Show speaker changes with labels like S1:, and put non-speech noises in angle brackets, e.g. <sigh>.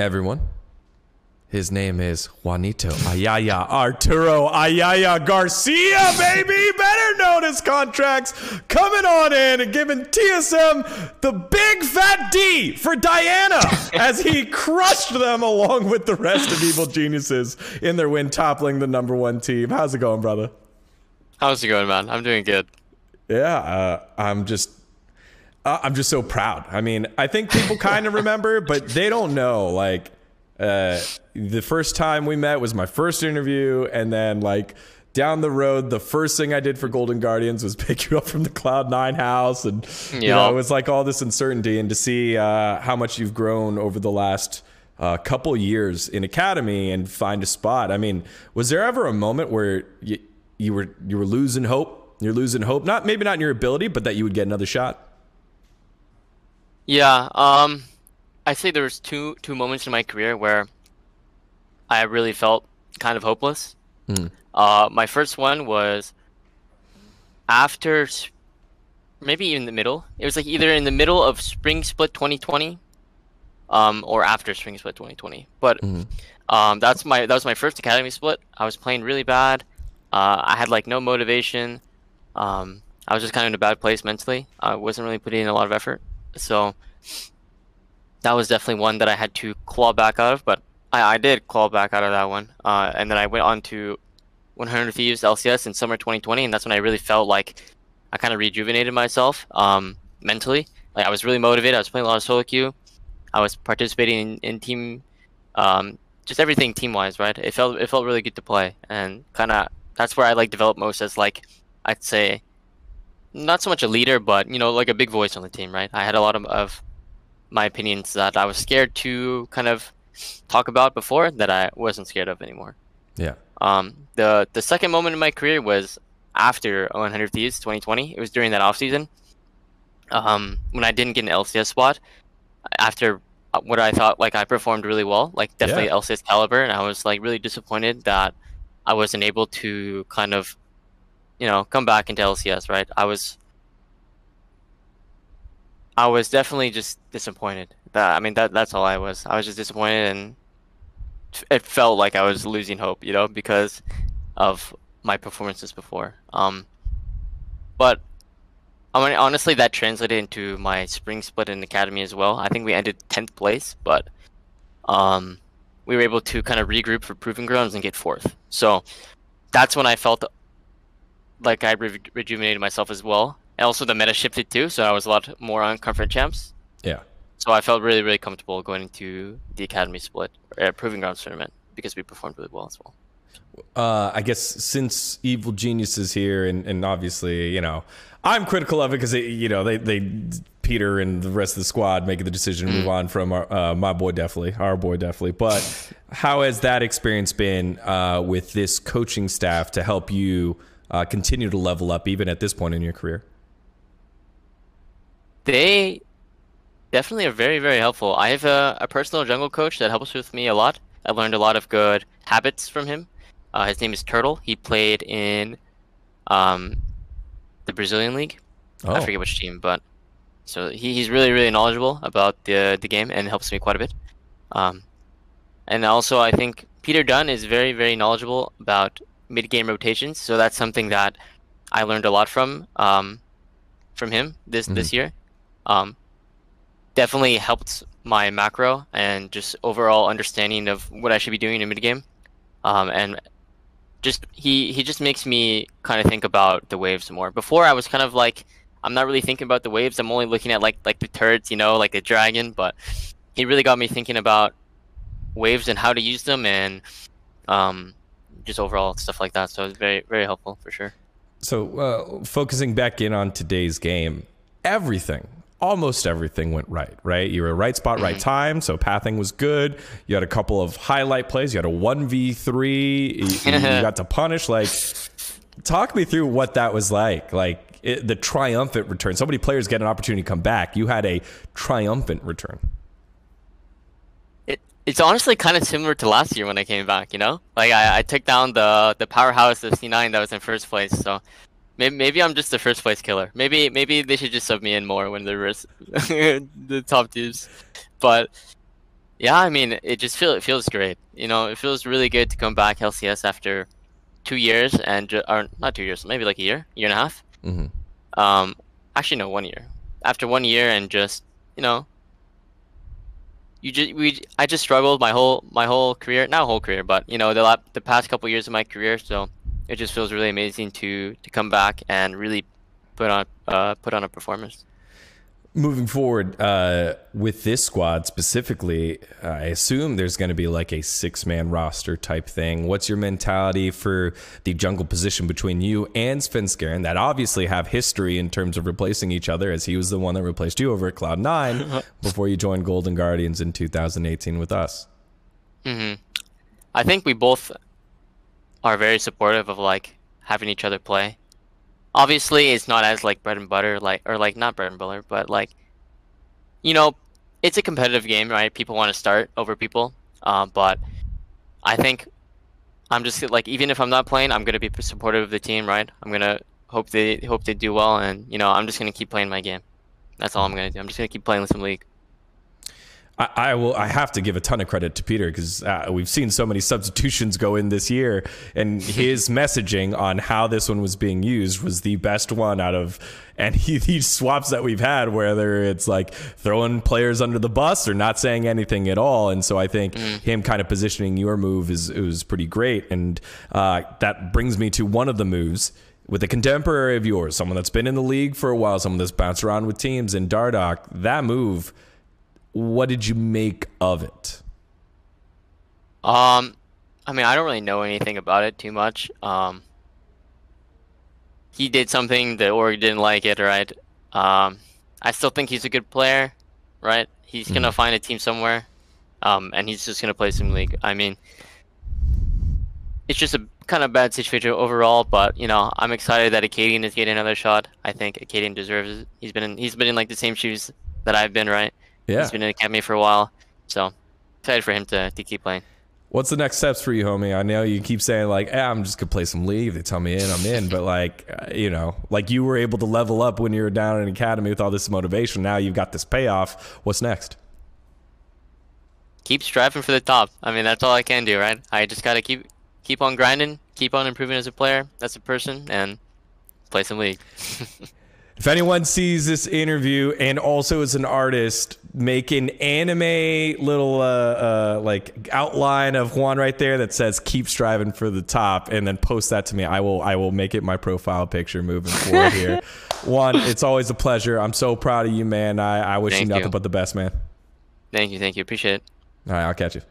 S1: everyone. His name is Juanito Ayaya Arturo Ayaya Garcia, baby. Better known as Contractz coming on in and giving TSM the big fat D for Diana <laughs> as he crushed them along with the rest of Evil Geniuses in their win, toppling the number one team. How's it going, brother?
S2: How's it going, man? I'm doing good.
S1: Yeah, uh, I'm just uh, I'm just so proud. I mean, I think people <laughs> kind of remember, but they don't know. Like, uh, the first time we met was my first interview, and then like down the road, the first thing I did for Golden Guardians was <laughs> pick you up from the Cloud Nine house, and you know it was like all this uncertainty, and to see uh, how much you've grown over the last. Uh, couple years in academy and find a spot. I mean, was there ever a moment where you, you were you were losing hope? You're losing hope, not maybe not in your ability, but that you would get another shot.
S2: Yeah, um, I say there was two two moments in my career where I really felt kind of hopeless. Mm. Uh, my first one was after maybe in the middle. It was like either in the middle of Spring Split 2020, um, or after Spring Split 2020. But mm. um, that's my that was my first academy split. I was playing really bad. Uh, I had like no motivation. Um, I was just kind of in a bad place mentally. I wasn't really putting in a lot of effort. So that was definitely one that I had to claw back out of, but I, I did claw back out of that one. Uh, and then I went on to 100 Thieves LCS in summer 2020, and that's when I really felt like I kind of rejuvenated myself um, mentally. Like I was really motivated. I was playing a lot of solo queue. I was participating in, in team, um, just everything team wise, right? It felt it felt really good to play, and kind of that's where I like developed most as like I'd say, not so much a leader, but you know like a big voice on the team, right? I had a lot of, of my opinions that I was scared to kind of talk about before that I wasn't scared of anymore.
S1: Yeah.
S2: Um, the the second moment in my career was after 100 Thieves 2020. It was during that off season. Um, when I didn't get an LCS spot after what I thought like I performed really well, like definitely yeah. LCS caliber, and I was like really disappointed that I wasn't able to kind of, you know, come back into LCS. Right? I was I was definitely just disappointed. That I mean that that's all I was. I was just disappointed and it felt like I was losing hope, you know, because of my performances before. Um, but I mean, honestly, that translated into my spring split in academy as well. I think we ended tenth place, but um, we were able to kind of regroup for proving grounds and get fourth. So that's when I felt like I re- rejuvenated myself as well. And also the meta shifted too, so I was a lot more on conference champs.
S1: Yeah.
S2: So I felt really, really comfortable going into the academy split, uh, proving grounds tournament, because we performed really well as well.
S1: Uh, I guess since Evil Geniuses here, and, and obviously, you know, I'm critical of it because you know they they Peter and the rest of the squad making the decision to move mm. on from our, uh, my boy definitely, our boy definitely. But how has that experience been uh, with this coaching staff to help you uh, continue to level up even at this point in your career?
S2: They definitely are very, very helpful. I have a, a personal jungle coach that helps with me a lot. I learned a lot of good habits from him. Uh, his name is Turtle. He played in um, the Brazilian league. Oh. I forget which team, but so he, he's really, really knowledgeable about the the game and helps me quite a bit. Um, and also, I think Peter Dunn is very, very knowledgeable about mid game rotations. So that's something that I learned a lot from um, from him this mm-hmm. this year um, definitely helped my macro and just overall understanding of what I should be doing in mid game. Um, and just he he just makes me kind of think about the waves more. Before I was kind of like I'm not really thinking about the waves. I'm only looking at like like the turrets, you know, like the dragon. But he really got me thinking about waves and how to use them and um, just overall stuff like that. So it's very very helpful for sure.
S1: So uh, focusing back in on today's game, everything almost everything went right, right? You were right spot, right mm-hmm. time. So pathing was good. You had a couple of highlight plays. You had a 1v3. You, you <laughs> got to punish. Like, talk me through what that was like. Like, it, the triumphant return. So many players get an opportunity to come back. You had a triumphant return.
S2: It, it's honestly kind of similar to last year when I came back, you know? Like, I, I took down the, the powerhouse of C9 that was in first place. So Maybe, maybe I'm just the first place killer. Maybe maybe they should just sub me in more when they're <laughs> the top teams. But Yeah, I mean, it just feel it feels great. You know, it feels really good to come back LCS after two years and or not two years, maybe like a year, year and a half.
S1: hmm
S2: Um, actually, no, one year. After one year and just you know, you just we I just struggled my whole my whole career, not whole career, but you know the lap, the past couple years of my career. So it just feels really amazing to to come back and really put on uh put on a performance.
S1: Moving forward uh, with this squad specifically, I assume there's going to be like a six man roster type thing. What's your mentality for the jungle position between you and Svenskeren that obviously have history in terms of replacing each other, as he was the one that replaced you over at Cloud9 <laughs> before you joined Golden Guardians in 2018 with us?
S2: hmm I think we both are very supportive of like having each other play. Obviously, it's not as like bread and butter, like or like not bread and butter, but like, you know, it's a competitive game, right? People want to start over people, uh, but I think I'm just like even if I'm not playing, I'm gonna be supportive of the team, right? I'm gonna hope they hope they do well, and you know, I'm just gonna keep playing my game. That's all I'm gonna do. I'm just gonna keep playing with some league.
S1: I, I will. I have to give a ton of credit to Peter because uh, we've seen so many substitutions go in this year, and his <laughs> messaging on how this one was being used was the best one out of any of these swaps that we've had. Whether it's like throwing players under the bus or not saying anything at all, and so I think him kind of positioning your move is was pretty great, and uh, that brings me to one of the moves with a contemporary of yours, someone that's been in the league for a while, someone that's bounced around with teams, in Dardoch. That move what did you make of it?
S2: Um, I mean, I don't really know anything about it too much. Um, he did something the org didn't like it, right? Um, I still think he's a good player, right? He's gonna find a team somewhere, um, and he's just gonna play some league. I mean, it's just a kind of bad situation overall, but you know, I'm excited that Akaadian is getting another shot. I think Akaadian deserves it. He's been in, he's been in like the same shoes that I've been, right?
S1: Yeah.
S2: He's been in the academy for a while, so excited for him to, to keep playing.
S1: What's the next steps for you, homie? I know you keep saying like, eh, I'm just gonna play some league. They tell me in, I'm in. But like, uh, you know, like you were able to level up when you were down in academy with all this motivation. Now you've got this payoff. What's next?
S2: keep striving for the top. I mean, that's all I can do, right? I just gotta keep keep on grinding, keep on improving as a player, as a person, and play some league. <laughs>
S1: If anyone sees this interview and also is an artist, make an anime little uh, uh, like outline of Juan right there that says "Keep striving for the top," and then post that to me. I will I will make it my profile picture moving <laughs> forward here. Juan, it's always a pleasure. I'm so proud of you, man. I, I wish
S2: Thank
S1: you nothing
S2: you.
S1: but the best, man.
S2: thank you, thank you, appreciate it.
S1: All right, I'll catch you.